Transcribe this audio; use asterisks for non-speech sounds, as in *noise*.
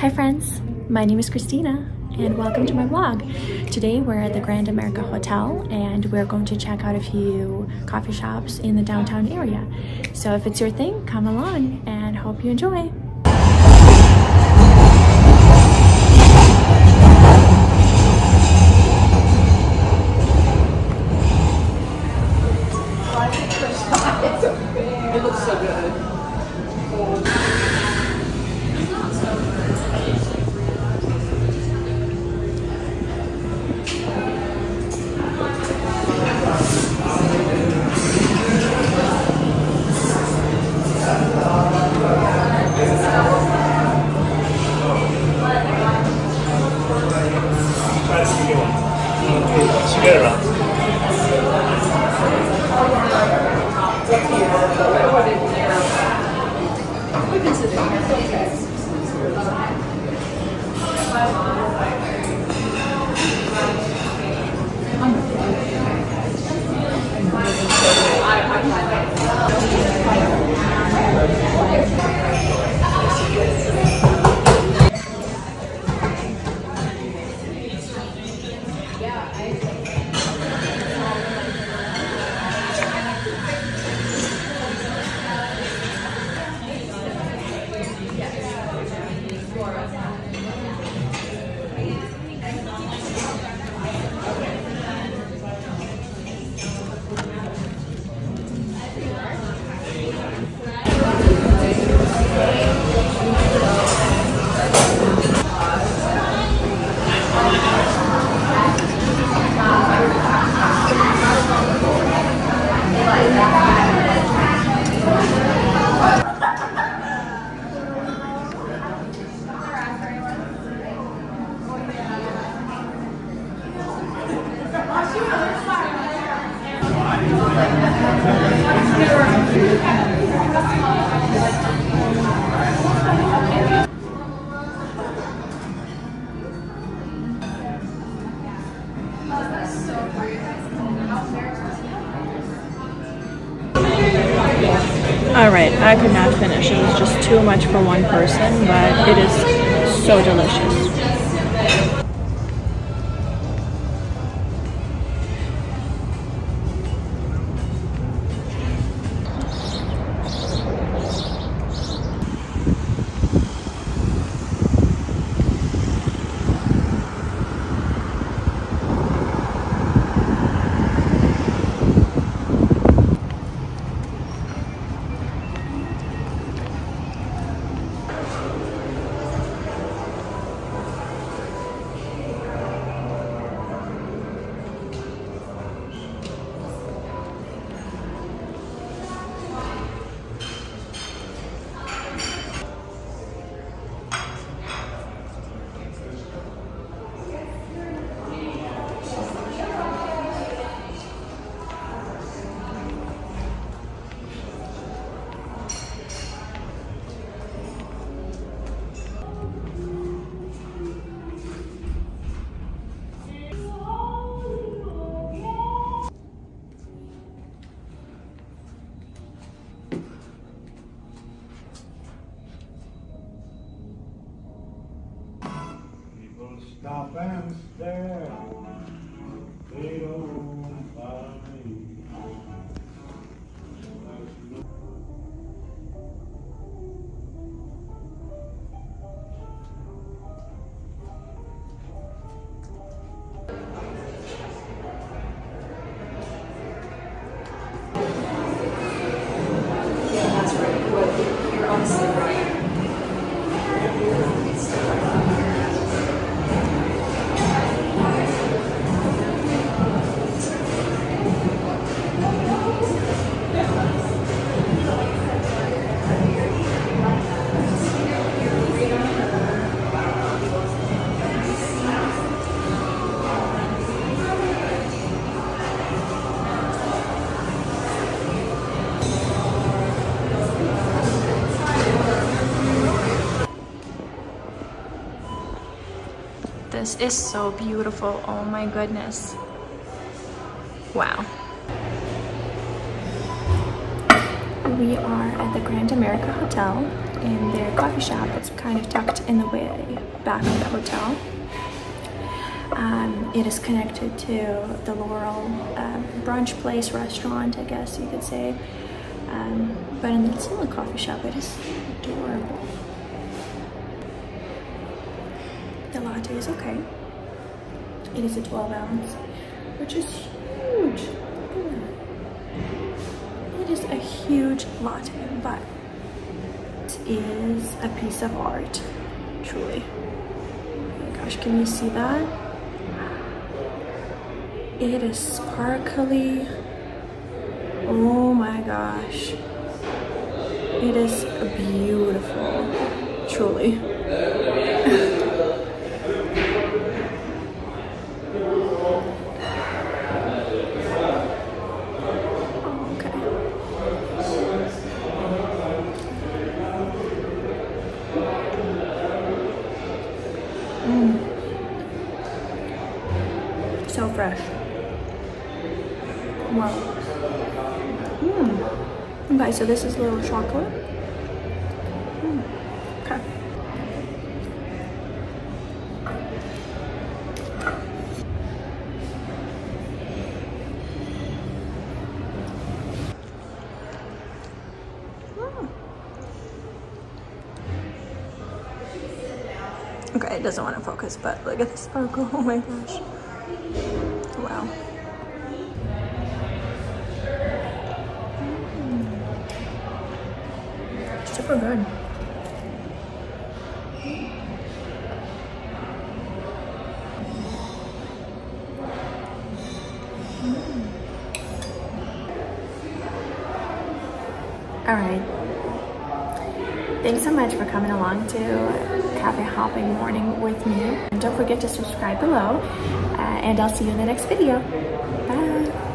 Hi friends, my name is Kristina and welcome to my vlog. Today we're at the Grand America Hotel and we're going to check out a few coffee shops in the downtown area. So if it's your thing, come along and hope you enjoy. It looks so good. I could not finish. It was just too much for one person, but it is so delicious. This is so beautiful. Oh my goodness. Wow. we are at the Grand America Hotel in their coffee shop. It's kind of tucked in the way back of the hotel. Um, it is connected to the Laurel um, brunch place restaurant, I guess you could say. Um, but in the little coffee shop, it is adorable. Latte is okay. It is a 12 ounce, which is huge. It is a huge latte, but it is a piece of art, truly. Oh my gosh, can you see that? It is sparkly. Oh my gosh. It is beautiful, truly. okay. Mm. So Wow. Mm. Okay, so this is a little chocolate. Mm. Okay. Mm. Okay, it doesn't want to focus, but look at the sparkle. *laughs* Oh my gosh. Wow. Mm. Super good. All right. Thanks so much for coming along to Cafe Hopping Morning with me. And don't forget to subscribe below, uh, and I'll see you in the next video. Bye.